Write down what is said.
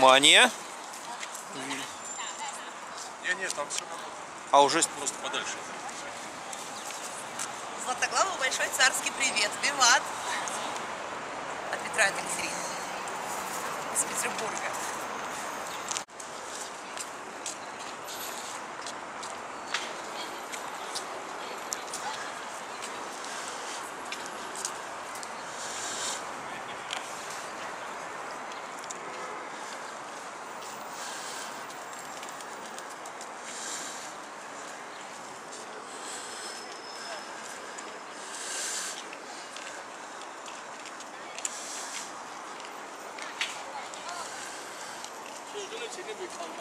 Внимание. Не, нет, там все А уже просто подальше. Златоглаву большой царский привет. Виват. От Петра Екатерины. Из Петербурга. we call